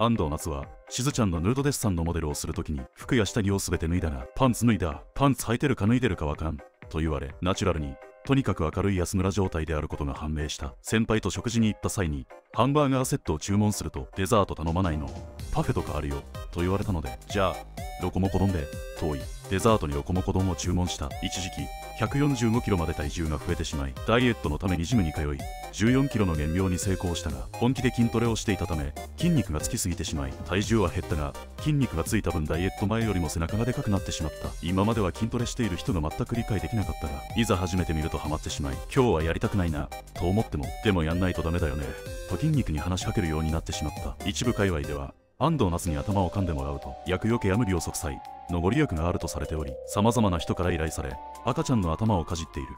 安藤夏はしずちゃんのヌードデッサンのモデルをするときに服や下着を全て脱いだがパンツ脱いだパンツ履いてるか脱いでるかわかんと言われナチュラルにとにかく明るい安村状態であることが判明した。先輩と食事に行った際にハンバーガーセットを注文するとデザート頼まないの。パフェとかあるよ。と言われたのでじゃあロコモコ丼で遠い。デザートにロコモコ丼を注文した。一時期145キロまで体重が増えてしまいダイエットのためにジムに通い14キロの減量に成功したが本気で筋トレをしていたため筋肉がつきすぎてしまい体重は減ったが筋肉がついた分ダイエット前よりも背中がでかくなってしまった。今までは筋トレしている人が全く理解できなかったがいざ始めてみるとハマってしまい今日はやりたくないなと思ってもでもやんないとダメだよねと筋肉に話しかけるようになってしまった。一部界隈では安藤夏に頭を噛んでもらうと薬よけや無病息災。のご利益があるとされており様々な人から依頼され赤ちゃんの頭をかじっている。